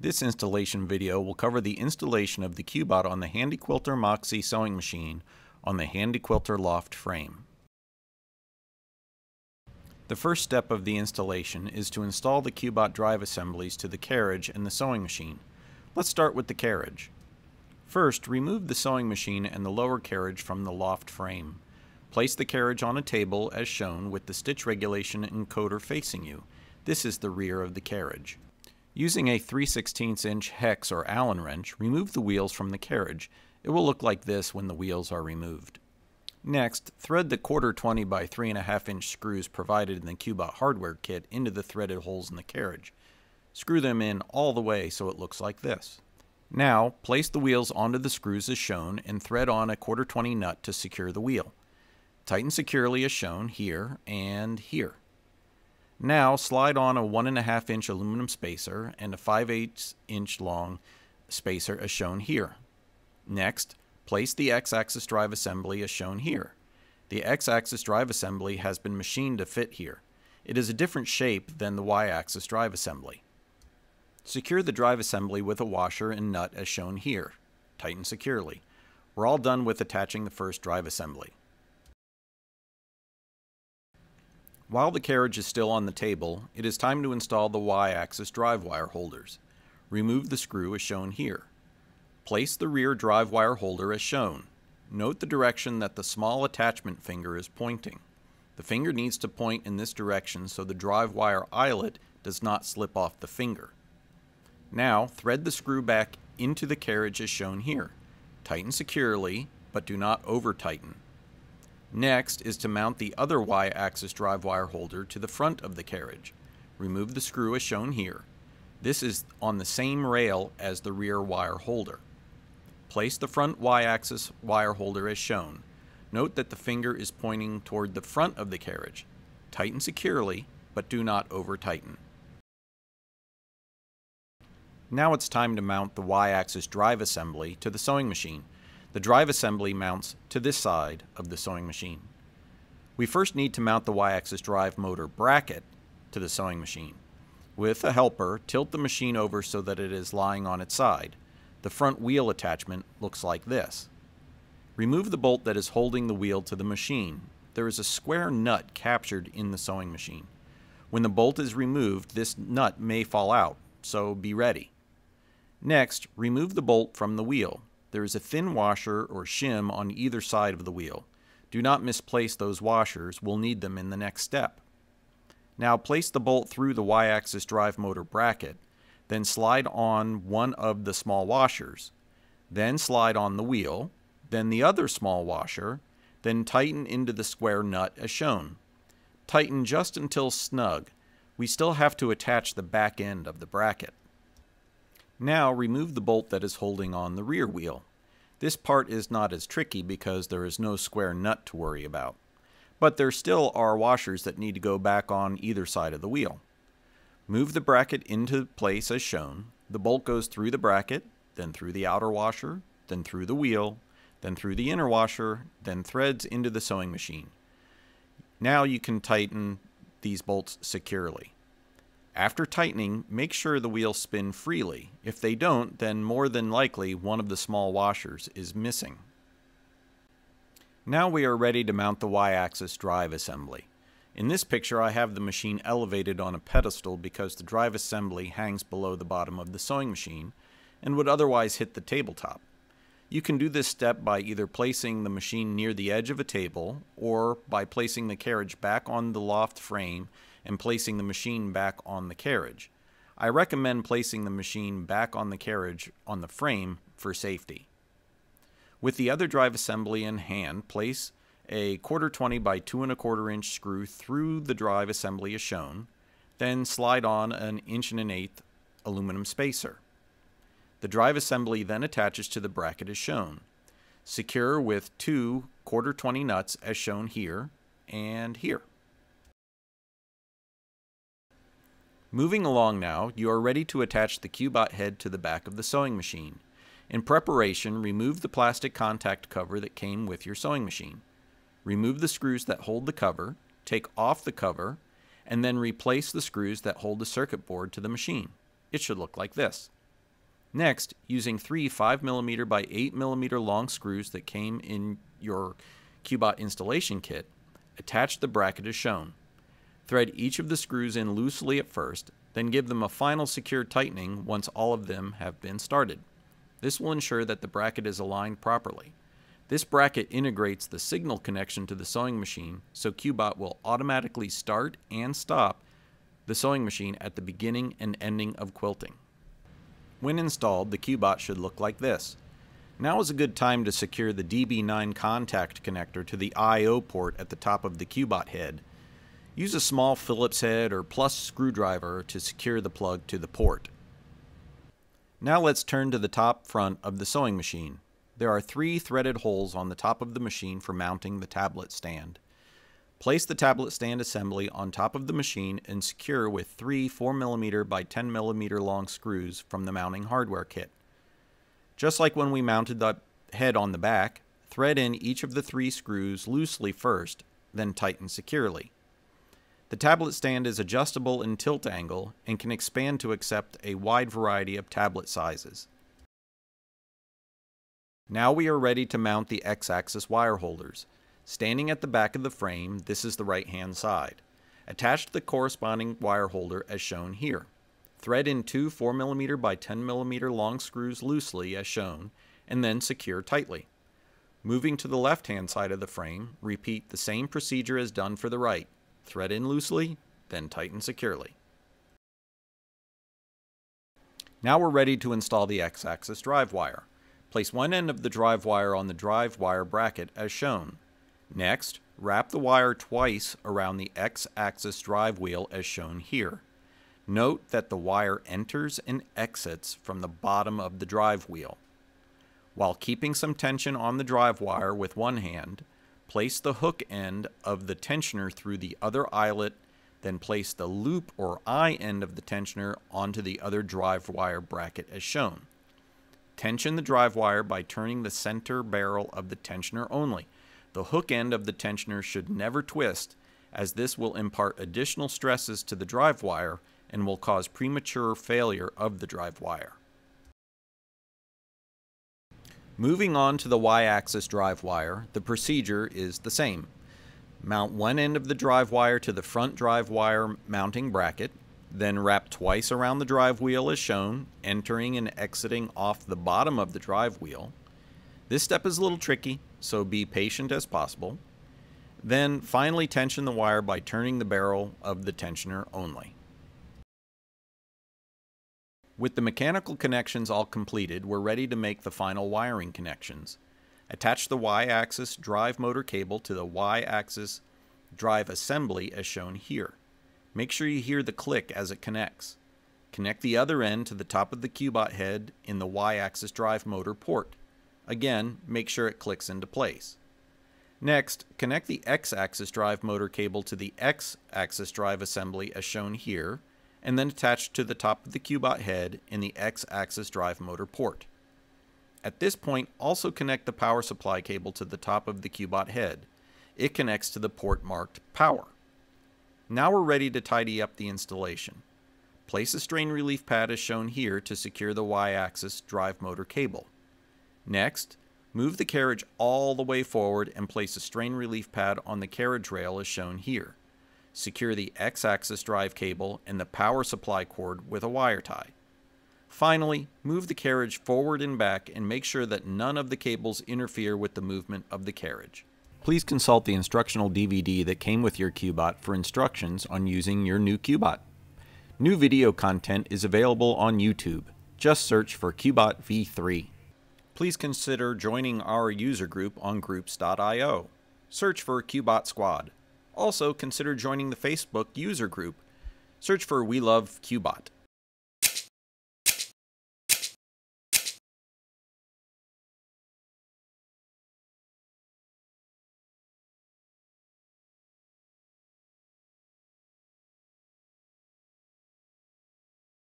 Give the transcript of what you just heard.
This installation video will cover the installation of the QBOT on the Handi Quilter Moxie sewing machine on the Handi Quilter loft frame. The first step of the installation is to install the QBOT drive assemblies to the carriage and the sewing machine. Let's start with the carriage. First, remove the sewing machine and the lower carriage from the loft frame. Place the carriage on a table as shown with the stitch regulation encoder facing you. This is the rear of the carriage. Using a 3 16 inch hex or Allen wrench, remove the wheels from the carriage. It will look like this when the wheels are removed. Next, thread the quarter 20 by 3.5 inch screws provided in the QBOT hardware kit into the threaded holes in the carriage. Screw them in all the way so it looks like this. Now, place the wheels onto the screws as shown and thread on a quarter 20 nut to secure the wheel. Tighten securely as shown here and here. Now slide on a 1.5 inch aluminum spacer and a 5 8 inch long spacer as shown here. Next, place the X-axis drive assembly as shown here. The X-axis drive assembly has been machined to fit here. It is a different shape than the Y-axis drive assembly. Secure the drive assembly with a washer and nut as shown here. Tighten securely. We're all done with attaching the first drive assembly. While the carriage is still on the table, it is time to install the Y-axis drive wire holders. Remove the screw as shown here. Place the rear drive wire holder as shown. Note the direction that the small attachment finger is pointing. The finger needs to point in this direction so the drive wire eyelet does not slip off the finger. Now, thread the screw back into the carriage as shown here. Tighten securely, but do not over tighten. Next is to mount the other Y-axis drive wire holder to the front of the carriage. Remove the screw as shown here. This is on the same rail as the rear wire holder. Place the front Y-axis wire holder as shown. Note that the finger is pointing toward the front of the carriage. Tighten securely, but do not over tighten. Now it's time to mount the Y-axis drive assembly to the sewing machine. The drive assembly mounts to this side of the sewing machine. We first need to mount the Y-axis drive motor bracket to the sewing machine. With a helper, tilt the machine over so that it is lying on its side. The front wheel attachment looks like this. Remove the bolt that is holding the wheel to the machine. There is a square nut captured in the sewing machine. When the bolt is removed, this nut may fall out, so be ready. Next, remove the bolt from the wheel. There is a thin washer or shim on either side of the wheel. Do not misplace those washers, we'll need them in the next step. Now place the bolt through the Y-axis drive motor bracket, then slide on one of the small washers, then slide on the wheel, then the other small washer, then tighten into the square nut as shown. Tighten just until snug. We still have to attach the back end of the bracket. Now remove the bolt that is holding on the rear wheel. This part is not as tricky because there is no square nut to worry about. But there still are washers that need to go back on either side of the wheel. Move the bracket into place as shown. The bolt goes through the bracket, then through the outer washer, then through the wheel, then through the inner washer, then threads into the sewing machine. Now you can tighten these bolts securely. After tightening, make sure the wheels spin freely. If they don't, then more than likely one of the small washers is missing. Now we are ready to mount the Y-axis drive assembly. In this picture I have the machine elevated on a pedestal because the drive assembly hangs below the bottom of the sewing machine and would otherwise hit the tabletop. You can do this step by either placing the machine near the edge of a table or by placing the carriage back on the loft frame and placing the machine back on the carriage. I recommend placing the machine back on the carriage on the frame for safety. With the other drive assembly in hand, place a quarter 20 by two and a quarter inch screw through the drive assembly as shown, then slide on an inch and an eighth aluminum spacer. The drive assembly then attaches to the bracket as shown. Secure with two quarter 20 nuts as shown here and here. Moving along now, you are ready to attach the QBOT head to the back of the sewing machine. In preparation, remove the plastic contact cover that came with your sewing machine. Remove the screws that hold the cover, take off the cover, and then replace the screws that hold the circuit board to the machine. It should look like this. Next, using three 5mm by 8mm long screws that came in your QBOT installation kit, attach the bracket as shown. Thread each of the screws in loosely at first, then give them a final secure tightening once all of them have been started. This will ensure that the bracket is aligned properly. This bracket integrates the signal connection to the sewing machine, so QBOT will automatically start and stop the sewing machine at the beginning and ending of quilting. When installed, the QBOT should look like this. Now is a good time to secure the DB9 contact connector to the I.O. port at the top of the QBOT head. Use a small Phillips head or plus screwdriver to secure the plug to the port. Now let's turn to the top front of the sewing machine. There are three threaded holes on the top of the machine for mounting the tablet stand. Place the tablet stand assembly on top of the machine and secure with three 4mm by 10mm long screws from the mounting hardware kit. Just like when we mounted the head on the back, thread in each of the three screws loosely first, then tighten securely. The tablet stand is adjustable in tilt angle and can expand to accept a wide variety of tablet sizes. Now we are ready to mount the X-axis wire holders. Standing at the back of the frame, this is the right-hand side. Attach the corresponding wire holder as shown here. Thread in two 4mm by 10mm long screws loosely as shown, and then secure tightly. Moving to the left-hand side of the frame, repeat the same procedure as done for the right. Thread in loosely, then tighten securely. Now we're ready to install the X-axis drive wire. Place one end of the drive wire on the drive wire bracket as shown. Next, wrap the wire twice around the X-axis drive wheel as shown here. Note that the wire enters and exits from the bottom of the drive wheel. While keeping some tension on the drive wire with one hand, place the hook end of the tensioner through the other eyelet, then place the loop or eye end of the tensioner onto the other drive wire bracket as shown. Tension the drive wire by turning the center barrel of the tensioner only. The hook end of the tensioner should never twist, as this will impart additional stresses to the drive wire and will cause premature failure of the drive wire. Moving on to the y-axis drive wire, the procedure is the same. Mount one end of the drive wire to the front drive wire mounting bracket, then wrap twice around the drive wheel as shown, entering and exiting off the bottom of the drive wheel. This step is a little tricky, so be patient as possible. Then finally tension the wire by turning the barrel of the tensioner only. With the mechanical connections all completed, we're ready to make the final wiring connections. Attach the Y-axis drive motor cable to the Y-axis drive assembly as shown here. Make sure you hear the click as it connects. Connect the other end to the top of the QBOT head in the Y-axis drive motor port. Again, make sure it clicks into place. Next, connect the X-axis drive motor cable to the X-axis drive assembly as shown here, and then attach to the top of the QBOT head in the X-axis drive motor port. At this point, also connect the power supply cable to the top of the QBOT head. It connects to the port marked Power. Now we're ready to tidy up the installation. Place a strain relief pad as shown here to secure the Y-axis drive motor cable. Next, move the carriage all the way forward and place a strain relief pad on the carriage rail as shown here. Secure the X-axis drive cable and the power supply cord with a wire tie. Finally, move the carriage forward and back and make sure that none of the cables interfere with the movement of the carriage. Please consult the instructional DVD that came with your QBOT for instructions on using your new QBOT. New video content is available on YouTube. Just search for QBOT V3. Please consider joining our user group on groups.io. Search for QBOT Squad. Also, consider joining the Facebook user group. Search for We Love QBOT.